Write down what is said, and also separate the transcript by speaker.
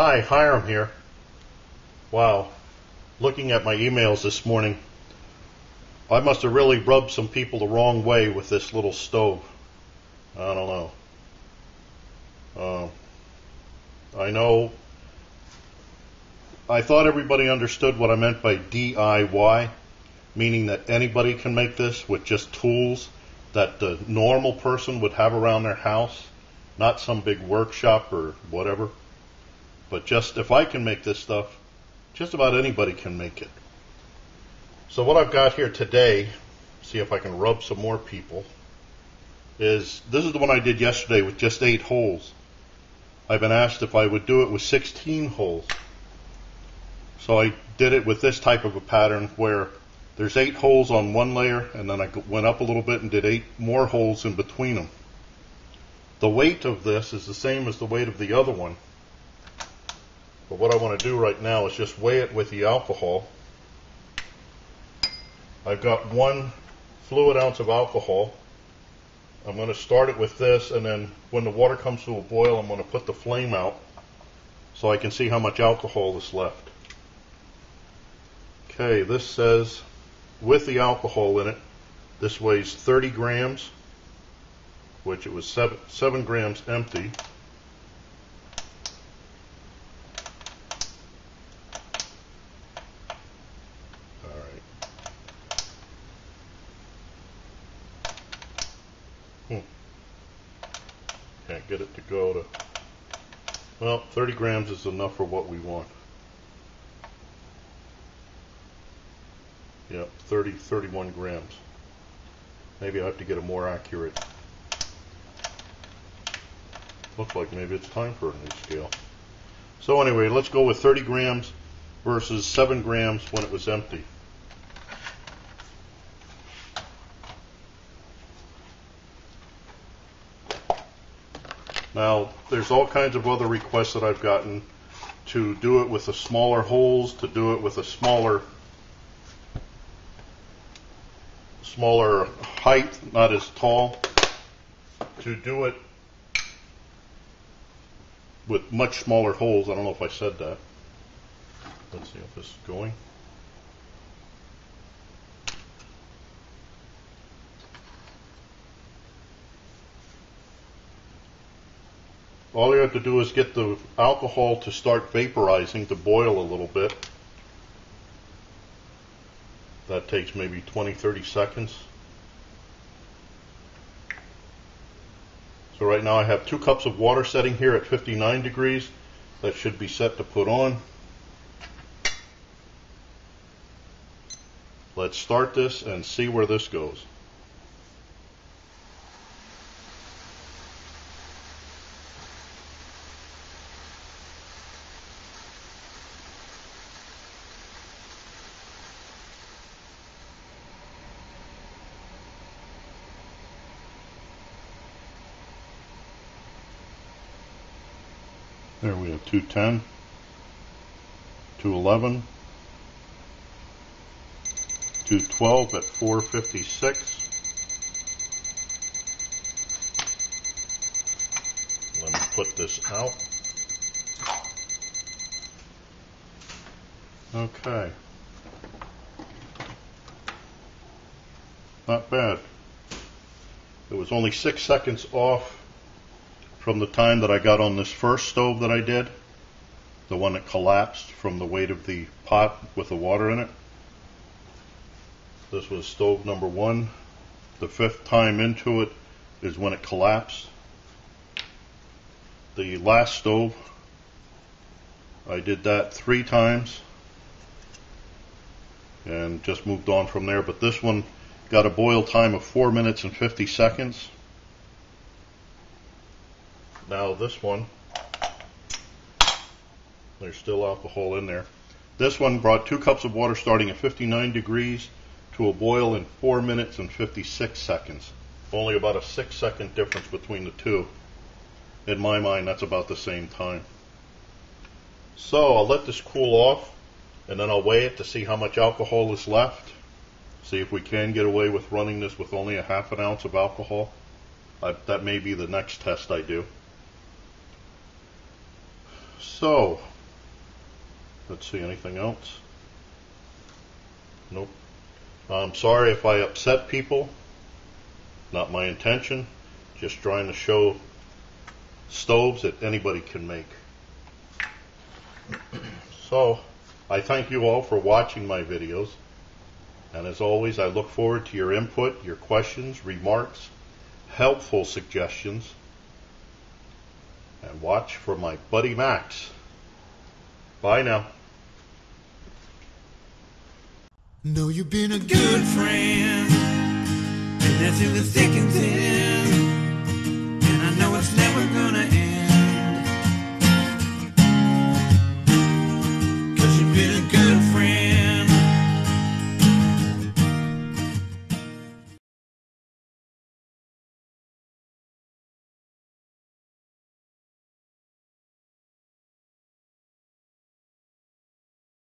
Speaker 1: Hi, Hiram here. Wow. Looking at my emails this morning, I must have really rubbed some people the wrong way with this little stove. I don't know. Uh, I know. I thought everybody understood what I meant by DIY, meaning that anybody can make this with just tools that the normal person would have around their house, not some big workshop or whatever. But just if I can make this stuff, just about anybody can make it. So what I've got here today, see if I can rub some more people, is this is the one I did yesterday with just eight holes. I've been asked if I would do it with 16 holes. So I did it with this type of a pattern where there's eight holes on one layer and then I went up a little bit and did eight more holes in between them. The weight of this is the same as the weight of the other one. But what I want to do right now is just weigh it with the alcohol. I've got one fluid ounce of alcohol. I'm going to start it with this and then when the water comes to a boil I'm going to put the flame out so I can see how much alcohol is left. Okay, this says with the alcohol in it, this weighs 30 grams, which it was 7, seven grams empty. Hmm. Can't get it to go to, well, 30 grams is enough for what we want. Yep, 30, 31 grams. Maybe I have to get a more accurate. Looks like maybe it's time for a new scale. So anyway, let's go with 30 grams versus 7 grams when it was empty. Now, there's all kinds of other requests that I've gotten to do it with the smaller holes, to do it with a smaller smaller height, not as tall, to do it with much smaller holes. I don't know if I said that. Let's see if this is going. All you have to do is get the alcohol to start vaporizing, to boil a little bit. That takes maybe 20, 30 seconds. So right now I have two cups of water setting here at 59 degrees. That should be set to put on. Let's start this and see where this goes. There we have 210, 211, 212 at 456. Let me put this out. Okay. Not bad. It was only six seconds off from the time that I got on this first stove that I did, the one that collapsed from the weight of the pot with the water in it. This was stove number one. The fifth time into it is when it collapsed. The last stove, I did that three times and just moved on from there. But this one got a boil time of 4 minutes and 50 seconds. Now this one, there's still alcohol in there. This one brought two cups of water starting at 59 degrees to a boil in 4 minutes and 56 seconds. Only about a 6 second difference between the two. In my mind, that's about the same time. So I'll let this cool off and then I'll weigh it to see how much alcohol is left. See if we can get away with running this with only a half an ounce of alcohol. I, that may be the next test I do. So, Let's see, anything else? Nope. I'm sorry if I upset people. Not my intention. Just trying to show stoves that anybody can make. So, I thank you all for watching my videos. And as always, I look forward to your input, your questions, remarks, helpful suggestions. Watch for my buddy Max. Bye now.
Speaker 2: Know you've been a good friend, and that's in the thick and thin.